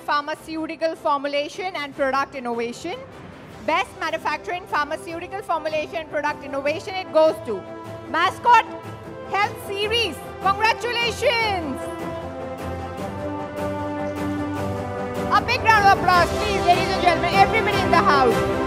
Pharmaceutical Formulation and Product Innovation. Best Manufacturing Pharmaceutical Formulation Product Innovation, it goes to Mascot Health Series. Congratulations! A big round of applause, please, ladies and gentlemen, everybody in the house.